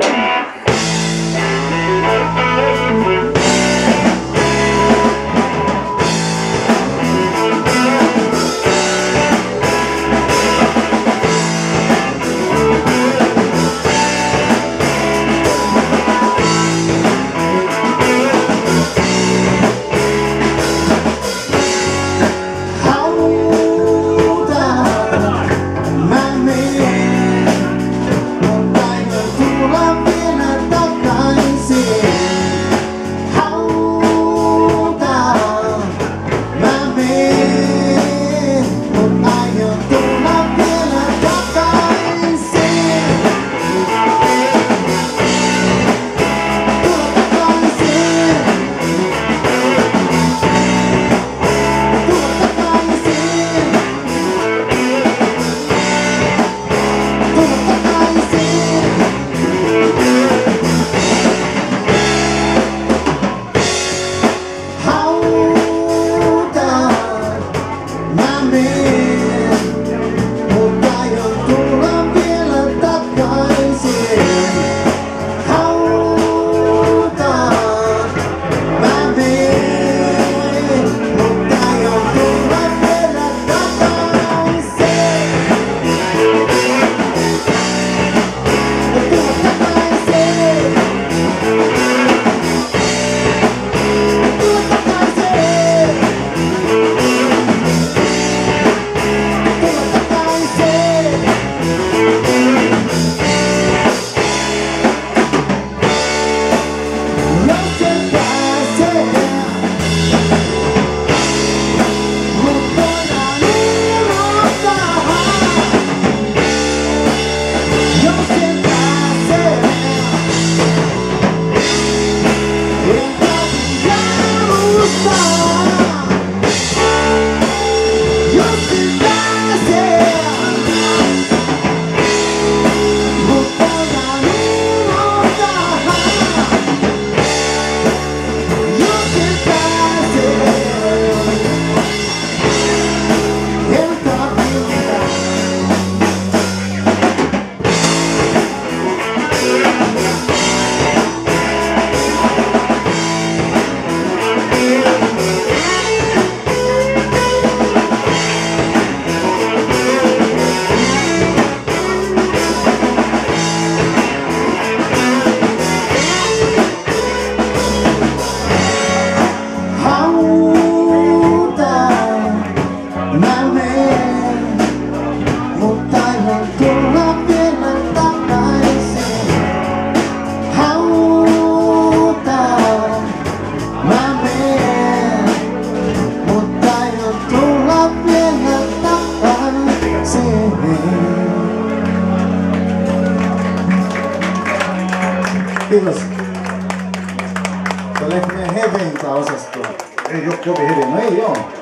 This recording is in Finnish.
Yeah. Kiitos. Se lähti meidän hevintä osastoon. Ei ole kovin hyvin. No ei oo.